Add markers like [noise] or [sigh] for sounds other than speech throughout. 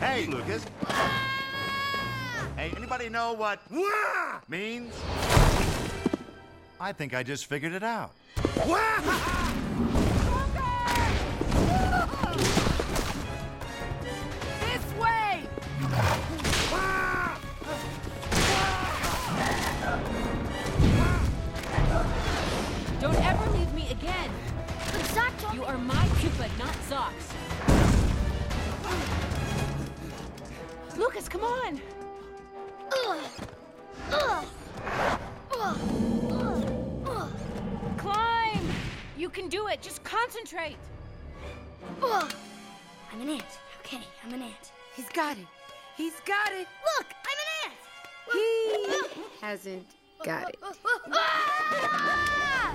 Hey, Lucas. Hey, anybody know what wah means? I think I just figured it out. This way! Don't ever leave me again. But Zoc told You me- are my Cupid, not Zox. Lucas, come on. Climb. You can do it. Just concentrate. I'm an ant. Okay, I'm an ant. He's got it. He's got it. Look, I'm an ant. He hasn't got it. [laughs] Ah!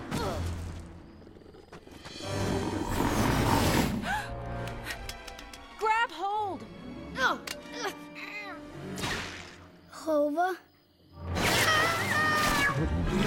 Oh. Hova.